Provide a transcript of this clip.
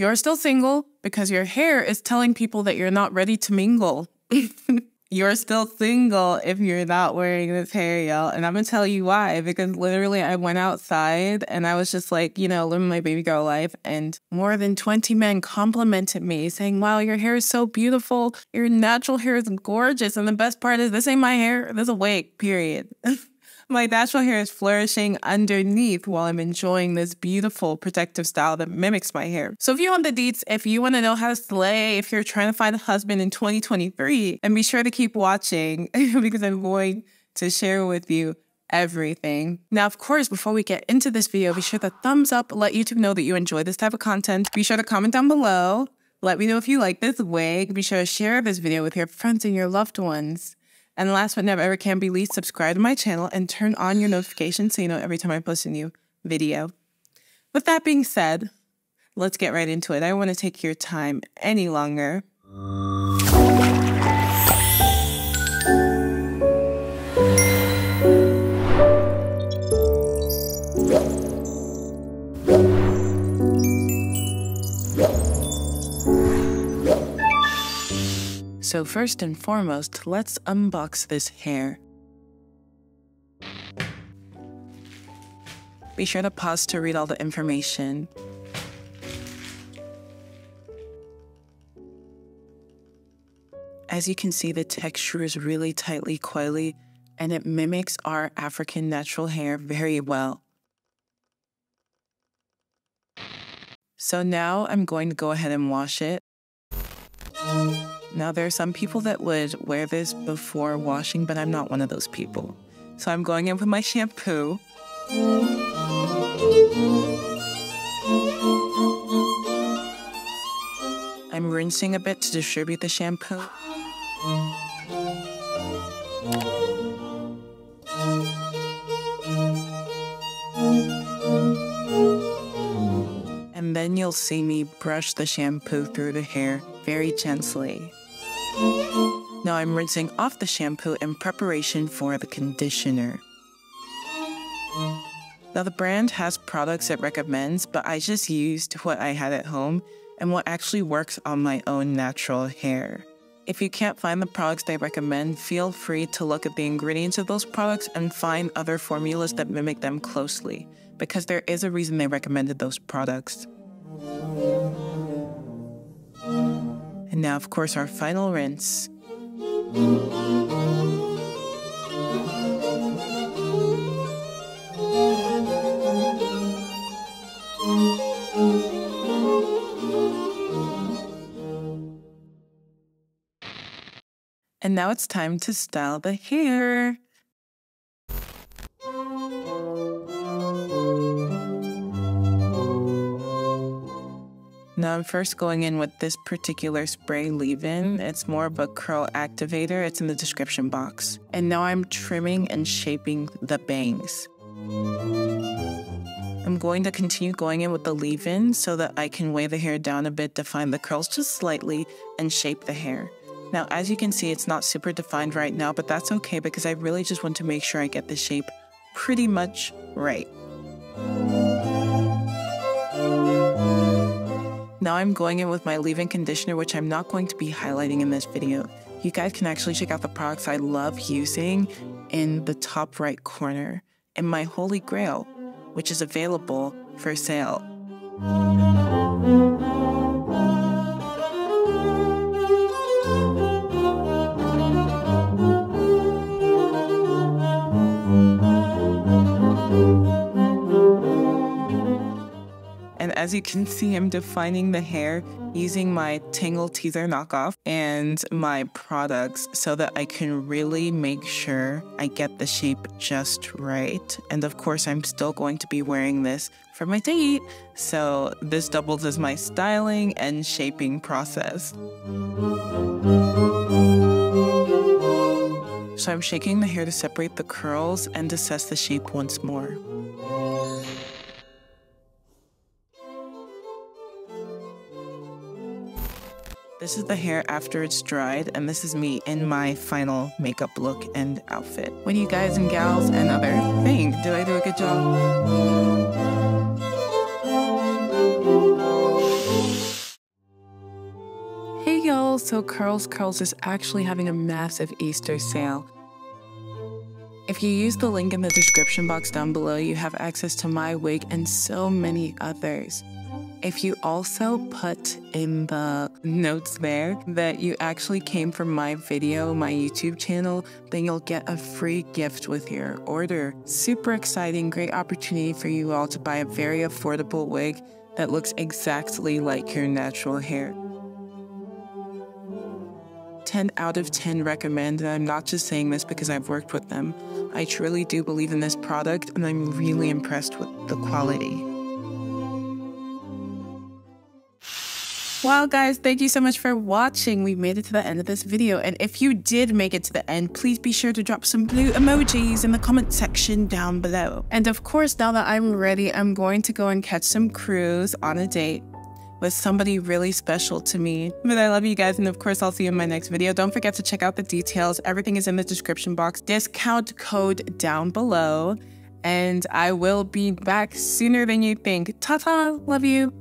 You're still single because your hair is telling people that you're not ready to mingle. you're still single if you're not wearing this hair, y'all. And I'm gonna tell you why. Because literally, I went outside and I was just like, you know, living my baby girl life. And more than 20 men complimented me, saying, Wow, your hair is so beautiful. Your natural hair is gorgeous. And the best part is, this ain't my hair. This is a wig, period. My natural hair is flourishing underneath while I'm enjoying this beautiful protective style that mimics my hair. So if you want the deets, if you want to know how to slay, if you're trying to find a husband in 2023, and be sure to keep watching because I'm going to share with you everything. Now, of course, before we get into this video, be sure to thumbs up, let YouTube know that you enjoy this type of content. Be sure to comment down below. Let me know if you like this wig. Be sure to share this video with your friends and your loved ones. And last but never ever can be least, subscribe to my channel and turn on your notifications so you know every time I post a new video. With that being said, let's get right into it. I don't want to take your time any longer. So first and foremost, let's unbox this hair. Be sure to pause to read all the information. As you can see, the texture is really tightly coily and it mimics our African natural hair very well. So now I'm going to go ahead and wash it. Now, there are some people that would wear this before washing, but I'm not one of those people. So I'm going in with my shampoo. I'm rinsing a bit to distribute the shampoo. And then you'll see me brush the shampoo through the hair very gently. Now I'm rinsing off the shampoo in preparation for the conditioner. Now the brand has products it recommends, but I just used what I had at home and what actually works on my own natural hair. If you can't find the products they recommend, feel free to look at the ingredients of those products and find other formulas that mimic them closely, because there is a reason they recommended those products. And now, of course, our final rinse. And now it's time to style the hair. Now I'm first going in with this particular spray leave-in. Mm. It's more of a curl activator. It's in the description box. And now I'm trimming and shaping the bangs. I'm going to continue going in with the leave-in so that I can weigh the hair down a bit, define the curls just slightly, and shape the hair. Now, as you can see, it's not super defined right now, but that's okay because I really just want to make sure I get the shape pretty much right. Now I'm going in with my leave-in conditioner, which I'm not going to be highlighting in this video. You guys can actually check out the products I love using in the top right corner and my holy grail, which is available for sale. As you can see, I'm defining the hair using my Tangle Teezer knockoff and my products so that I can really make sure I get the shape just right. And of course, I'm still going to be wearing this for my date, so this doubles as my styling and shaping process. So I'm shaking the hair to separate the curls and assess the shape once more. This is the hair after it's dried, and this is me in my final makeup look and outfit. What do you guys and gals and other think? Did I do a good job? Hey y'all! So Curls Curls is actually having a massive Easter sale. If you use the link in the description box down below, you have access to my wig and so many others. If you also put in the notes there that you actually came from my video, my YouTube channel, then you'll get a free gift with your order. Super exciting, great opportunity for you all to buy a very affordable wig that looks exactly like your natural hair. 10 out of 10 recommend, and I'm not just saying this because I've worked with them. I truly do believe in this product, and I'm really impressed with the quality. Well, guys, thank you so much for watching. We made it to the end of this video. And if you did make it to the end, please be sure to drop some blue emojis in the comment section down below. And of course, now that I'm ready, I'm going to go and catch some crews on a date with somebody really special to me. But I love you guys, and of course, I'll see you in my next video. Don't forget to check out the details. Everything is in the description box. Discount code down below. And I will be back sooner than you think. Ta ta, love you.